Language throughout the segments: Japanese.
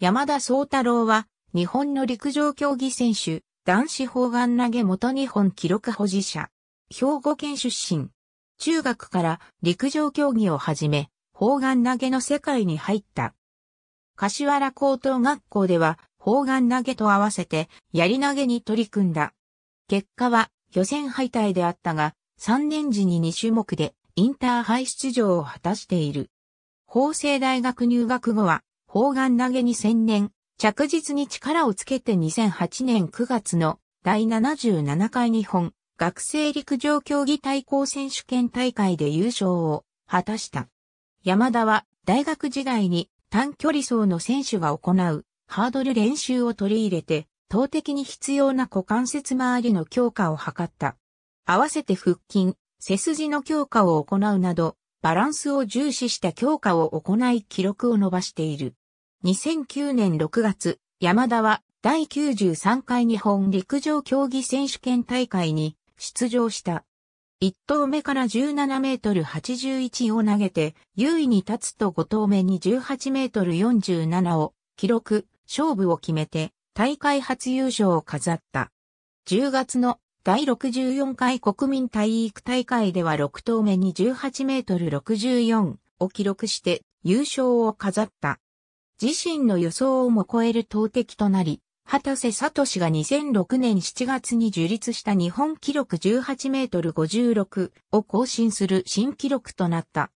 山田宗太郎は、日本の陸上競技選手、男子砲丸投げ元日本記録保持者。兵庫県出身。中学から陸上競技を始め、砲丸投げの世界に入った。柏原高等学校では、砲丸投げと合わせて、槍投げに取り組んだ。結果は、予選敗退であったが、3年時に2種目で、インターハイ出場を果たしている。法政大学入学後は、砲丸投げに専念、着実に力をつけて2008年9月の第77回日本学生陸上競技対抗選手権大会で優勝を果たした。山田は大学時代に短距離走の選手が行うハードル練習を取り入れて、投的に必要な股関節周りの強化を図った。合わせて腹筋、背筋の強化を行うなど、バランスを重視した強化を行い記録を伸ばしている。2009年6月、山田は第93回日本陸上競技選手権大会に出場した。1投目から17メートル81を投げて、優位に立つと5投目に18メートル47を記録、勝負を決めて、大会初優勝を飾った。10月の第64回国民体育大会では6投目に18メートル64を記録して優勝を飾った。自身の予想をも超える投擲となり、畑瀬聡が2006年7月に樹立した日本記録18メートル56を更新する新記録となった。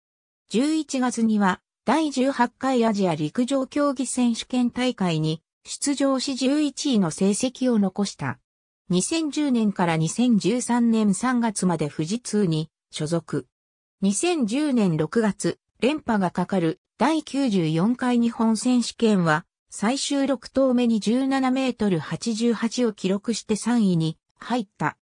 11月には第18回アジア陸上競技選手権大会に出場し11位の成績を残した。2010年から2013年3月まで富士通に所属。2010年6月、連覇がかかる第94回日本選手権は最終6投目に17メートル88を記録して3位に入った。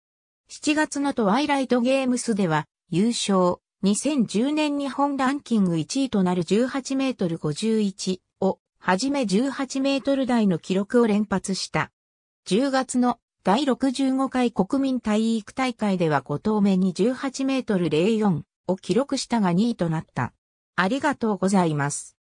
7月のトワイライトゲームスでは優勝。2010年日本ランキング1位となる18メートル51をはじめ18メートル台の記録を連発した。10月の第65回国民体育大会では5投目に18メートル04を記録したが2位となった。ありがとうございます。